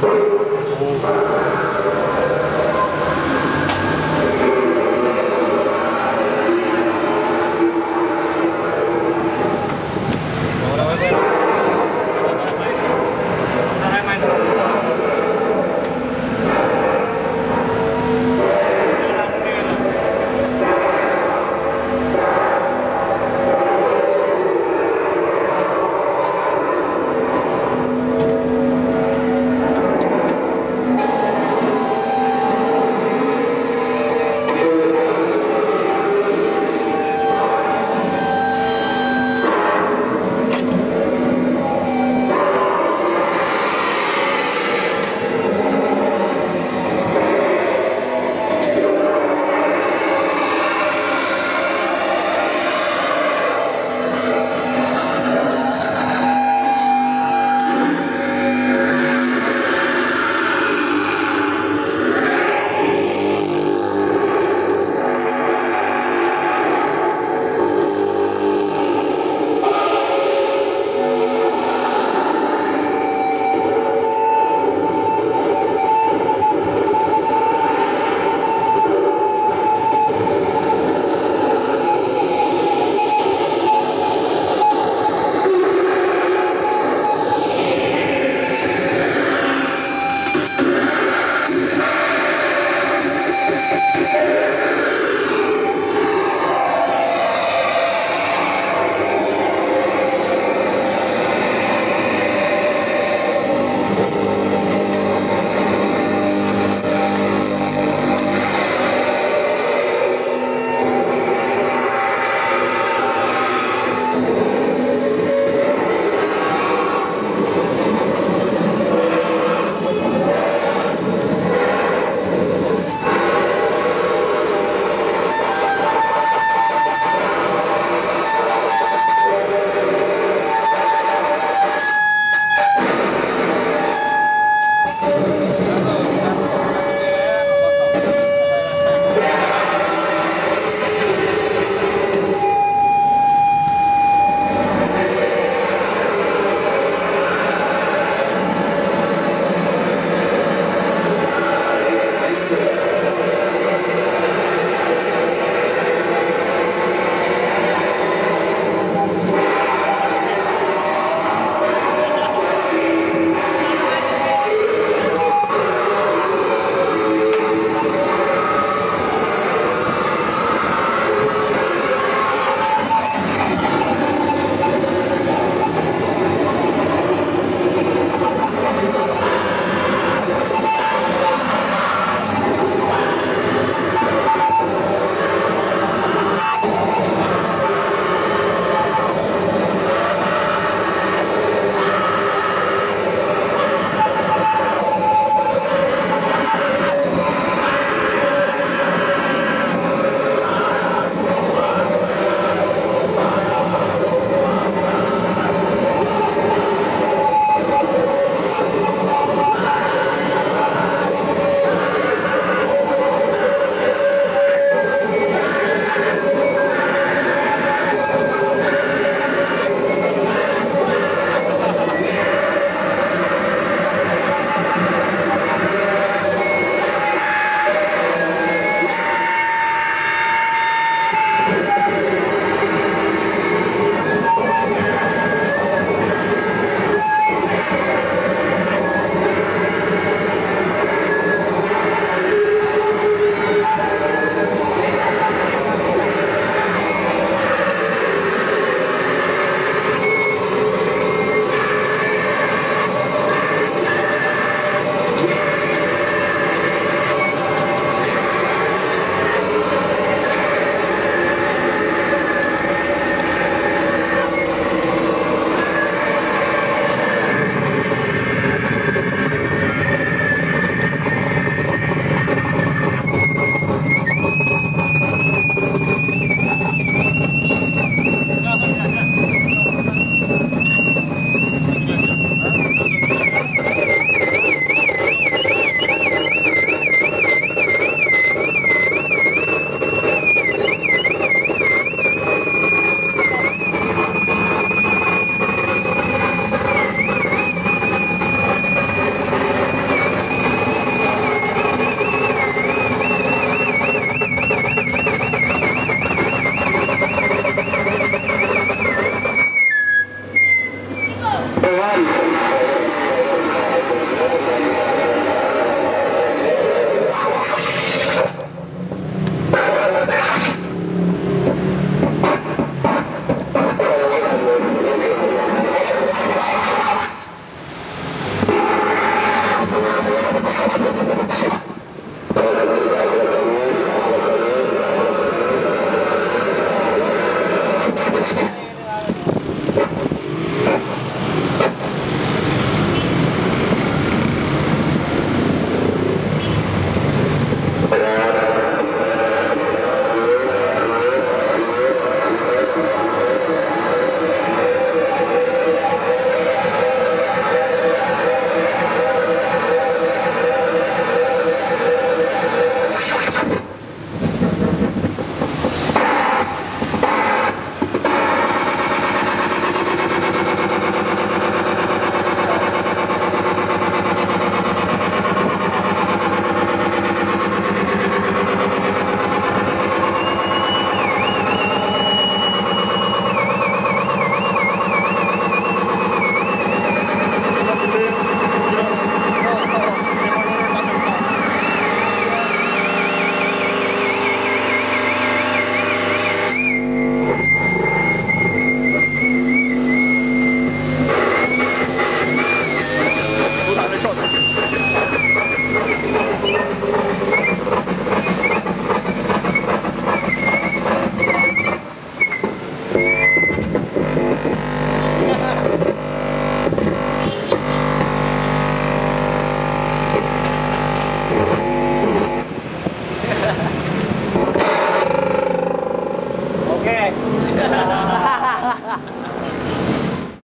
Deus.